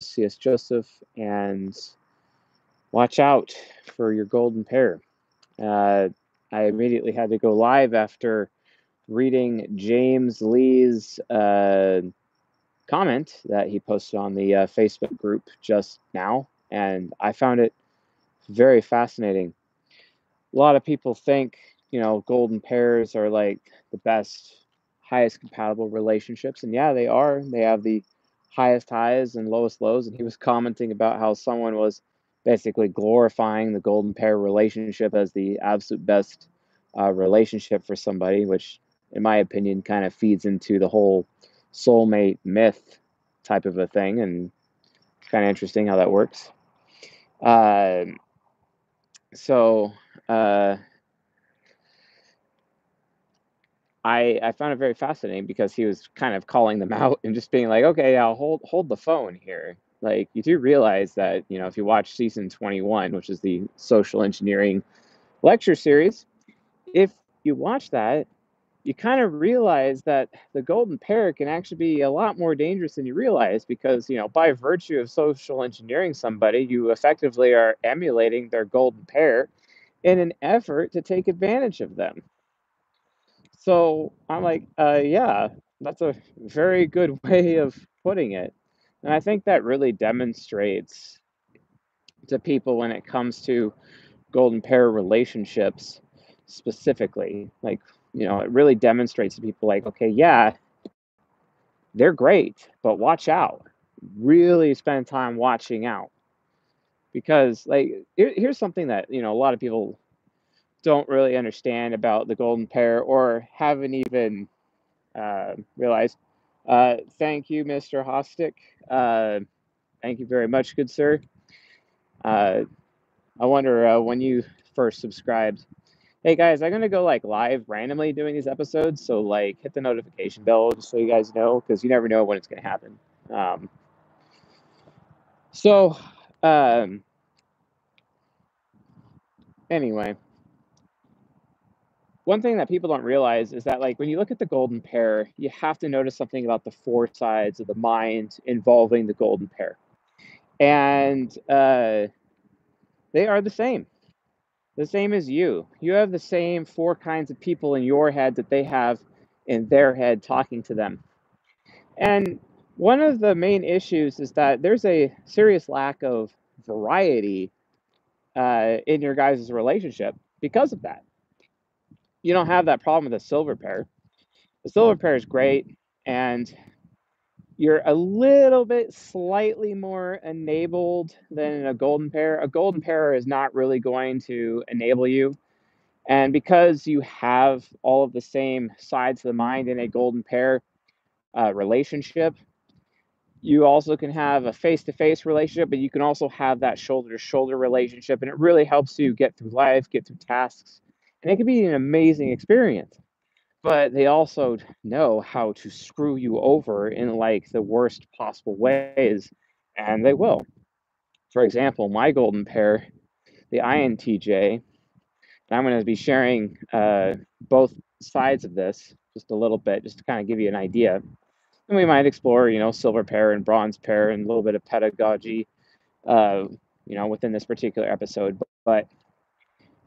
C.S. Joseph, and watch out for your golden pair. Uh, I immediately had to go live after reading James Lee's uh, comment that he posted on the uh, Facebook group just now, and I found it very fascinating. A lot of people think, you know, golden pairs are like the best, highest compatible relationships, and yeah, they are. They have the highest highs and lowest lows, and he was commenting about how someone was basically glorifying the golden pair relationship as the absolute best uh, relationship for somebody, which, in my opinion, kind of feeds into the whole soulmate myth type of a thing, and it's kind of interesting how that works. Uh, so uh, I I found it very fascinating because he was kind of calling them out and just being like, okay, I'll hold hold the phone here. Like you do realize that you know if you watch season twenty one, which is the social engineering lecture series, if you watch that, you kind of realize that the golden pair can actually be a lot more dangerous than you realize because, you know, by virtue of social engineering somebody, you effectively are emulating their golden pair in an effort to take advantage of them. So I'm like, uh, yeah, that's a very good way of putting it. And I think that really demonstrates to people when it comes to golden pair relationships specifically. Like, you know, it really demonstrates to people like, okay, yeah, they're great, but watch out. Really spend time watching out. Because like here, here's something that, you know, a lot of people don't really understand about the golden pair or haven't even uh, realized. Uh, thank you, Mr. Hostick. Uh, thank you very much, good sir. Uh, I wonder uh, when you first subscribed, Hey guys, I'm gonna go like live randomly doing these episodes, so like hit the notification bell just so you guys know, because you never know when it's gonna happen. Um, so, um, anyway, one thing that people don't realize is that like when you look at the golden pair, you have to notice something about the four sides of the mind involving the golden pair, and uh, they are the same the same as you. You have the same four kinds of people in your head that they have in their head talking to them. And one of the main issues is that there's a serious lack of variety uh, in your guys' relationship because of that. You don't have that problem with a silver pair. The silver pair is great, and you're a little bit slightly more enabled than a golden pair. A golden pair is not really going to enable you. And because you have all of the same sides of the mind in a golden pair uh, relationship, you also can have a face to face relationship, but you can also have that shoulder to shoulder relationship. And it really helps you get through life, get through tasks. And it can be an amazing experience but they also know how to screw you over in like the worst possible ways, and they will. For example, my golden pair, the INTJ, and I'm going to be sharing uh, both sides of this just a little bit, just to kind of give you an idea. And we might explore, you know, silver pair and bronze pair and a little bit of pedagogy, uh, you know, within this particular episode. But, but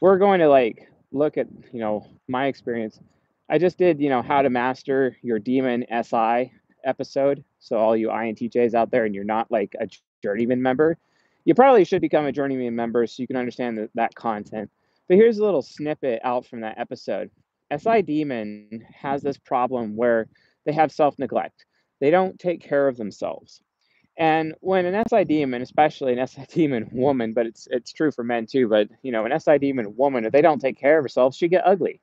we're going to like look at, you know, my experience I just did, you know, how to master your demon SI episode. So all you INTJs out there and you're not like a journeyman member, you probably should become a journeyman member so you can understand that content. But here's a little snippet out from that episode. SI demon has this problem where they have self-neglect. They don't take care of themselves. And when an SI demon, especially an SI demon woman, but it's it's true for men too, but you know, an SI demon woman, if they don't take care of herself, she get ugly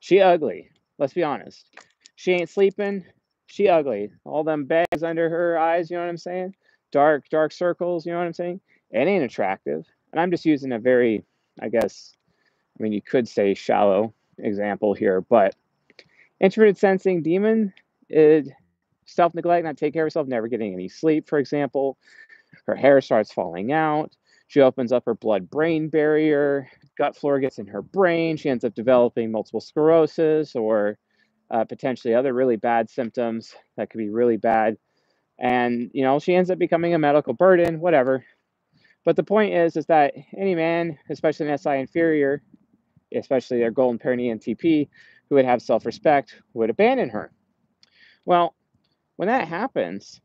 she ugly. Let's be honest. She ain't sleeping. She ugly. All them bags under her eyes, you know what I'm saying? Dark, dark circles, you know what I'm saying? It ain't attractive. And I'm just using a very, I guess, I mean, you could say shallow example here, but introverted sensing demon, it, self neglect, not take care of herself, never getting any sleep, for example. Her hair starts falling out. She opens up her blood brain barrier gut flora gets in her brain. She ends up developing multiple sclerosis or uh, potentially other really bad symptoms that could be really bad. and you know she ends up becoming a medical burden whatever but the point is is that any man especially an si inferior especially their golden and entp who would have self-respect would abandon her well when that happens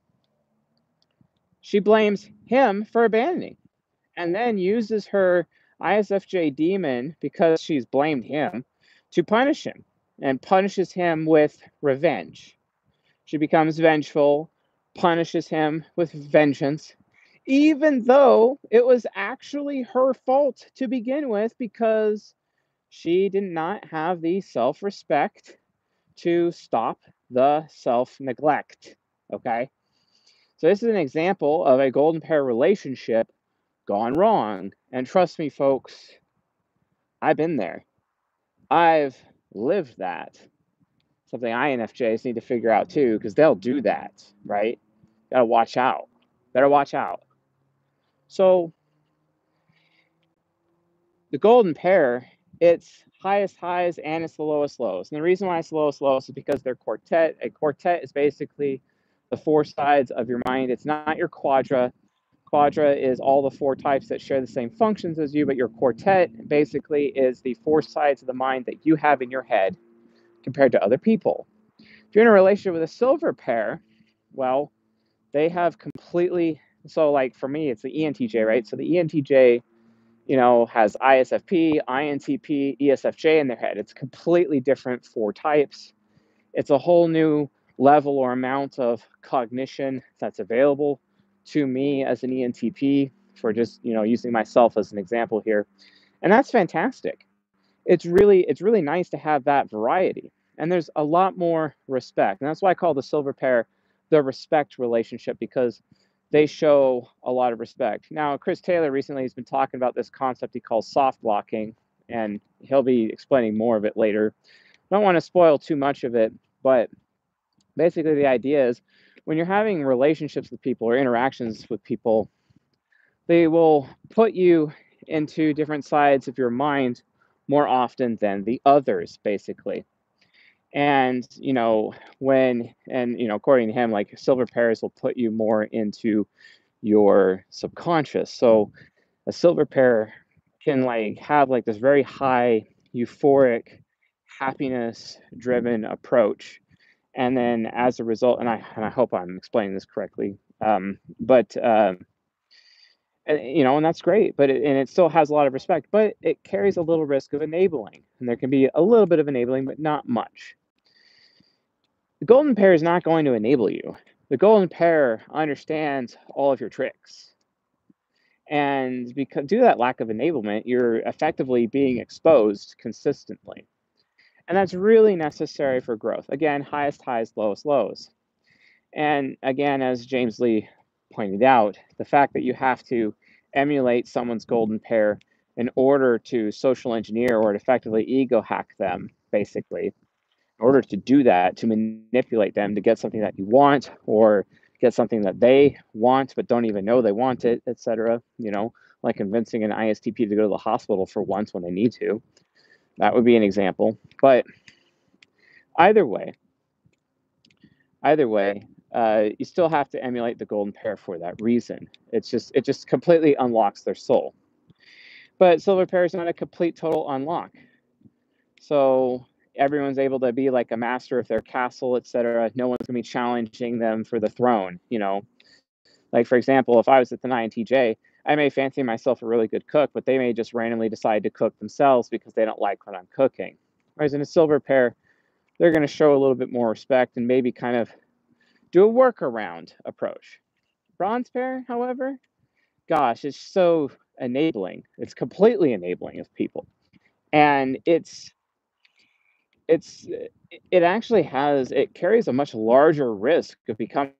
she blames him for abandoning and then uses her isfj demon because she's blamed him to punish him and punishes him with revenge. She becomes vengeful punishes him with vengeance, even though it was actually her fault to begin with because she did not have the self respect to stop the self neglect. Okay. So, this is an example of a golden pair relationship gone wrong. And trust me, folks, I've been there. I've lived that something INFJs need to figure out too, because they'll do that, right? Gotta watch out. Better watch out. So the golden pair, it's highest highs and it's the lowest lows. And the reason why it's the lowest lows is because they're quartet. A quartet is basically the four sides of your mind. It's not your quadra. Quadra is all the four types that share the same functions as you, but your quartet basically is the four sides of the mind that you have in your head compared to other people. If you're in a relationship with a silver pair, well, they have completely so like for me it's the ENTJ, right? So the ENTJ, you know, has ISFP, INTP, ESFJ in their head. It's completely different four types. It's a whole new level or amount of cognition that's available to me as an ENTP for just, you know, using myself as an example here. And that's fantastic it's really it's really nice to have that variety and there's a lot more respect and that's why i call the silver pair the respect relationship because they show a lot of respect now chris taylor recently has been talking about this concept he calls soft blocking and he'll be explaining more of it later I don't want to spoil too much of it but basically the idea is when you're having relationships with people or interactions with people they will put you into different sides of your mind more often than the others, basically. And, you know, when, and, you know, according to him, like silver pairs will put you more into your subconscious. So a silver pair can like have like this very high euphoric happiness driven approach and then as a result and i and i hope i'm explaining this correctly um, but um, you know, and that's great, but it, and it still has a lot of respect, but it carries a little risk of enabling, and there can be a little bit of enabling, but not much. The golden pair is not going to enable you. The golden pair understands all of your tricks. And because due to that lack of enablement, you're effectively being exposed consistently. And that's really necessary for growth. Again, highest highs, lowest lows. And again, as James Lee pointed out, the fact that you have to emulate someone's golden pair in order to social engineer or to effectively ego hack them, basically, in order to do that, to manipulate them to get something that you want or get something that they want but don't even know they want it, etc. You know, like convincing an ISTP to go to the hospital for once when they need to. That would be an example. But either way, either way, uh, you still have to emulate the golden pair for that reason. It's just it just completely unlocks their soul. But silver pair is not a complete total unlock. So everyone's able to be like a master of their castle, etc. No one's gonna be challenging them for the throne, you know. Like for example, if I was at the INTJ, I may fancy myself a really good cook, but they may just randomly decide to cook themselves because they don't like what I'm cooking. Whereas in a silver pair, they're going to show a little bit more respect and maybe kind of do a workaround approach. Bronze pair, however, gosh, it's so enabling. It's completely enabling of people. And it's it's it actually has it carries a much larger risk of becoming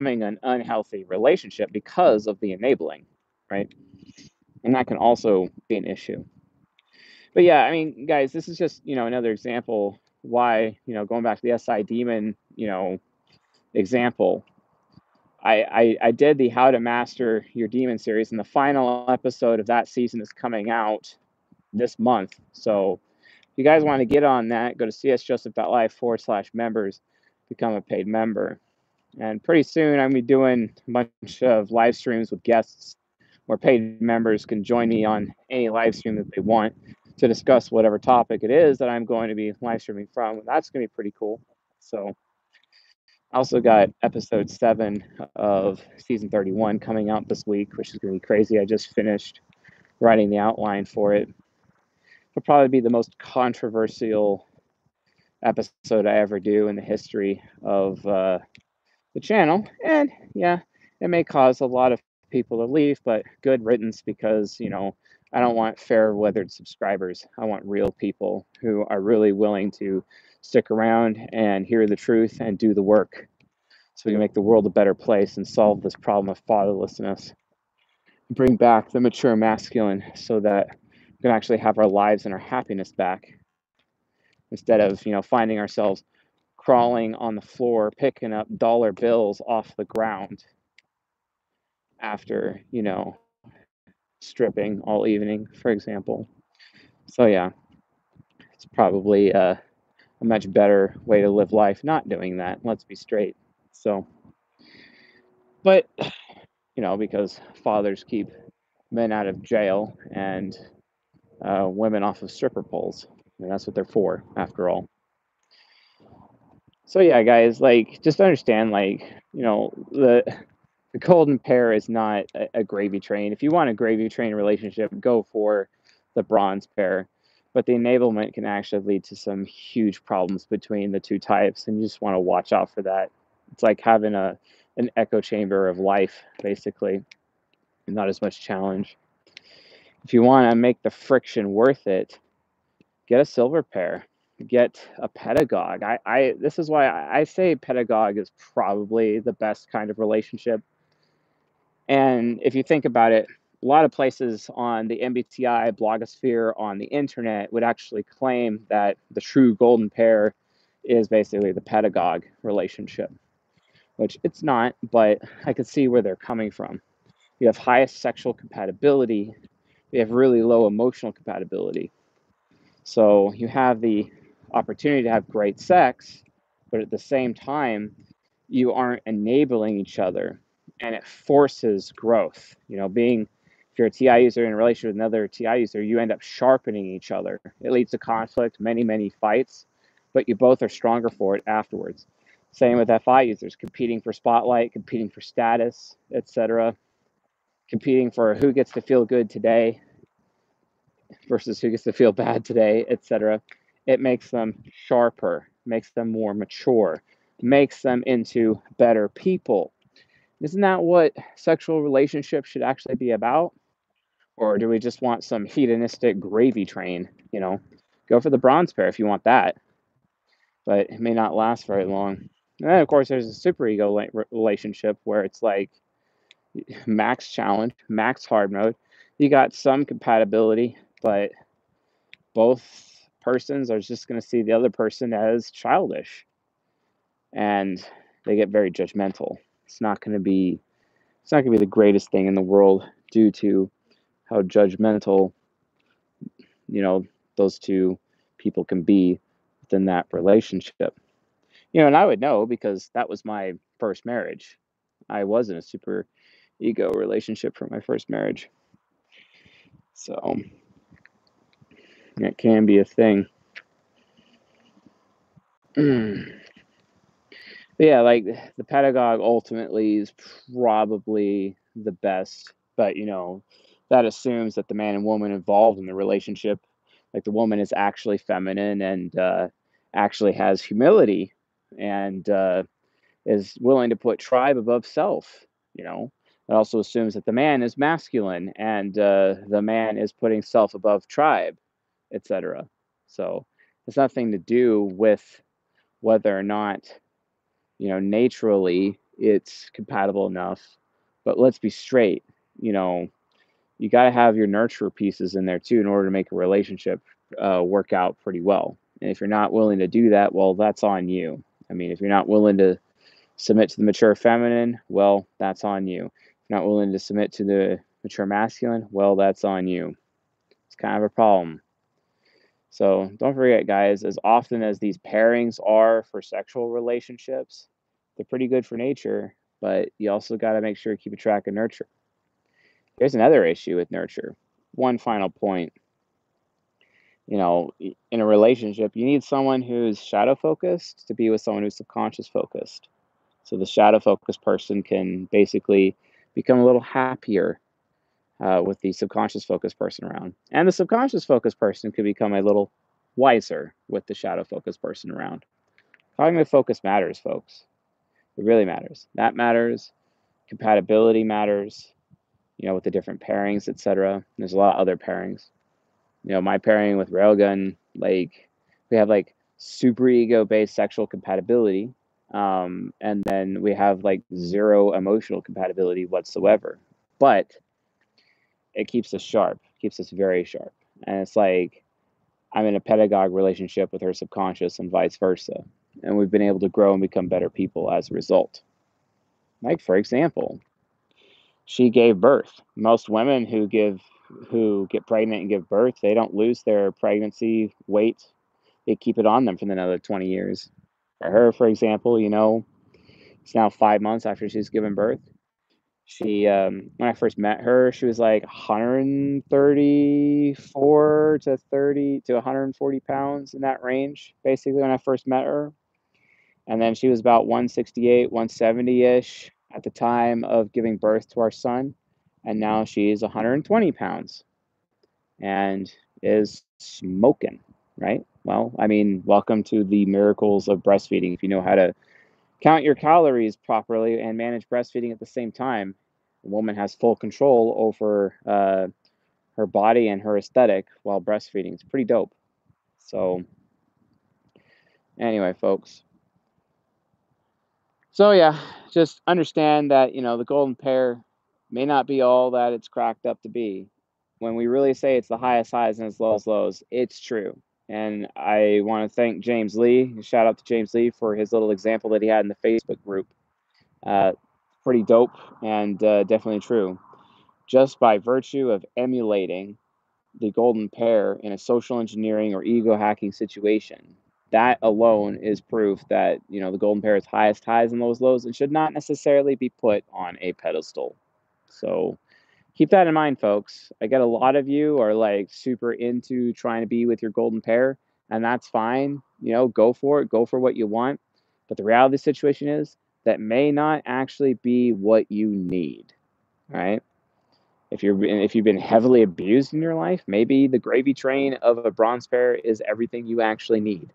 an unhealthy relationship because of the enabling, right? And that can also be an issue. But yeah, I mean, guys, this is just, you know, another example why, you know, going back to the SI demon, you know, example, I, I, I did the How to Master Your Demon series, and the final episode of that season is coming out this month. So you guys want to get on that, go to csjoseph.life forward slash members, become a paid member. And pretty soon I'm gonna be doing a bunch of live streams with guests where paid members can join me on any live stream that they want to discuss whatever topic it is that I'm going to be live streaming from. That's gonna be pretty cool. So I also got episode seven of season 31 coming out this week, which is gonna be crazy. I just finished writing the outline for it. It'll probably be the most controversial episode I ever do in the history of uh, the channel. And yeah, it may cause a lot of people to leave, but good riddance because, you know, I don't want fair weathered subscribers. I want real people who are really willing to stick around and hear the truth and do the work so we can make the world a better place and solve this problem of fatherlessness. Bring back the mature masculine so that can actually have our lives and our happiness back. Instead of you know finding ourselves crawling on the floor picking up dollar bills off the ground after you know stripping all evening for example. So yeah it's probably uh, a much better way to live life not doing that let's be straight. So but you know because fathers keep men out of jail and uh, women off of stripper poles and that's what they're for, after all. So yeah, guys, like just understand, like you know, the the golden pair is not a, a gravy train. If you want a gravy train relationship, go for the bronze pair. But the enablement can actually lead to some huge problems between the two types, and you just want to watch out for that. It's like having a an echo chamber of life, basically, not as much challenge. If you want to make the friction worth it, get a silver pair get a pedagogue. I, I this is why I, I say pedagogue is probably the best kind of relationship. And if you think about it a lot of places on the mbti blogosphere on the internet would actually claim that the true golden pair is basically the pedagogue relationship which it's not but i could see where they're coming from. You have highest sexual compatibility you have really low emotional compatibility so you have the opportunity to have great sex, but at the same time, you aren't enabling each other and it forces growth. You know, being if you're a TI user in a relationship with another TI user, you end up sharpening each other. It leads to conflict, many, many fights, but you both are stronger for it afterwards. Same with FI users, competing for spotlight, competing for status, etc. Competing for who gets to feel good today, versus who gets to feel bad today, etc. It makes them sharper, makes them more mature, makes them into better people. Isn't that what sexual relationships should actually be about? Or do we just want some hedonistic gravy train? You know, go for the bronze pair if you want that, but it may not last very long. And then, of course, there's a super ego relationship where it's like max challenge, max hard mode. You got some compatibility, but both persons are just going to see the other person as childish. And they get very judgmental. It's not going to be it's not going to be the greatest thing in the world due to how judgmental you know those two people can be within that relationship. You know and i would know because that was my first marriage. I wasn't a super ego relationship for my first marriage so it can be a thing. yeah, like the pedagogue ultimately is probably the best, but you know, that assumes that the man and woman involved in the relationship, like the woman is actually feminine and uh, actually has humility and uh, is willing to put tribe above self, you know. It also assumes that the man is masculine and uh, the man is putting self above tribe etc. So it's nothing to do with whether or not, you know, naturally it's compatible enough. But let's be straight, you know, you got to have your nurture pieces in there too in order to make a relationship uh, work out pretty well. And if you're not willing to do that, well, that's on you. I mean, if you're not willing to submit to the mature feminine, well, that's on you. Not willing to submit to the mature masculine, well, that's on you. It's kind of a problem. So don't forget, guys, as often as these pairings are for sexual relationships, they're pretty good for nature, but you also got to make sure you keep a track of nurture. Here's another issue with nurture. One final point. You know, in a relationship, you need someone who's shadow focused to be with someone who's subconscious focused. So the shadow focused person can basically become a little happier uh, with the subconscious focused person around. And the subconscious focused person can become a little wiser with the shadow focused person around. Cognitive focus matters, folks. It really matters. That matters. Compatibility matters, you know, with the different pairings, etc. There's a lot of other pairings. You know, my pairing with Railgun, like, we have like super ego based sexual compatibility. Um, and then we have like zero emotional compatibility whatsoever. But it keeps us sharp, keeps us very sharp. And it's like I'm in a pedagogue relationship with her subconscious and vice versa. And we've been able to grow and become better people as a result. Like, for example, she gave birth. Most women who give who get pregnant and give birth, they don't lose their pregnancy weight. They keep it on them for another 20 years. For her, for example, you know, it's now five months after she's given birth. She, um, when I first met her, she was like 134 to 30 to 140 pounds in that range, basically, when I first met her. And then she was about 168, 170 ish at the time of giving birth to our son. And now she's 120 pounds and is smoking, right? Well, I mean, welcome to the miracles of breastfeeding. If you know how to count your calories properly and manage breastfeeding at the same time, a woman has full control over uh, her body and her aesthetic while breastfeeding. It's pretty dope. So, anyway, folks. So, yeah, just understand that, you know, the golden pair may not be all that it's cracked up to be. When we really say it's the highest highs and its lowest lows, it's true. And I want to thank James Lee. Shout out to James Lee for his little example that he had in the Facebook group. Uh, pretty dope and uh, definitely true. Just by virtue of emulating the golden pair in a social engineering or ego hacking situation, that alone is proof that you know the golden pair is highest highs and lowest lows and should not necessarily be put on a pedestal. So keep that in mind, folks. I get a lot of you are like super into trying to be with your golden pair, and that's fine. You know, go for it, go for what you want. But the reality of the situation is that may not actually be what you need. Right? If you're if you've been heavily abused in your life, maybe the gravy train of a bronze pair is everything you actually need.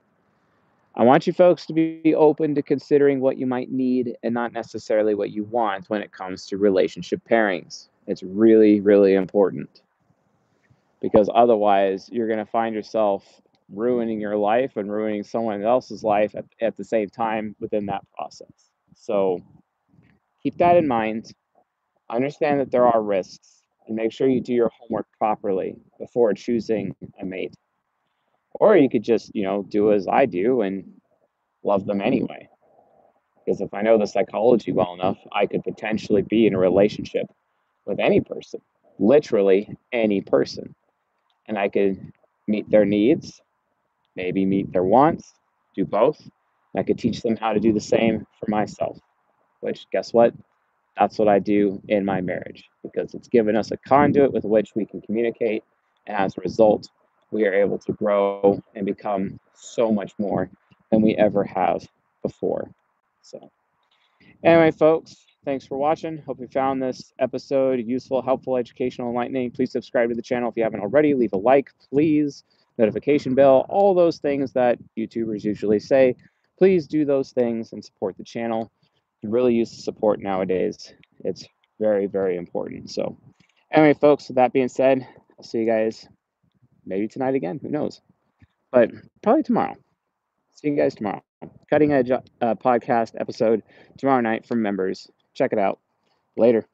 I want you folks to be open to considering what you might need and not necessarily what you want when it comes to relationship pairings. It's really, really important because otherwise you're going to find yourself ruining your life and ruining someone else's life at, at the same time within that process. So keep that in mind. Understand that there are risks and make sure you do your homework properly before choosing a mate. Or you could just, you know, do as I do and love them anyway. Because if I know the psychology well enough, I could potentially be in a relationship with any person, literally any person. And I could meet their needs, maybe meet their wants, do both. I could teach them how to do the same for myself, which, guess what? That's what I do in my marriage because it's given us a conduit with which we can communicate. And as a result, we are able to grow and become so much more than we ever have before. So, anyway, folks, thanks for watching. Hope you found this episode useful, helpful, educational, enlightening. Please subscribe to the channel if you haven't already. Leave a like, please. Notification bell, all those things that YouTubers usually say. Please do those things and support the channel. You really use the support nowadays. It's very, very important. So, anyway, folks, with that being said, I'll see you guys maybe tonight again. Who knows? But probably tomorrow. See you guys tomorrow. Cutting Edge uh, podcast episode tomorrow night from members. Check it out. Later.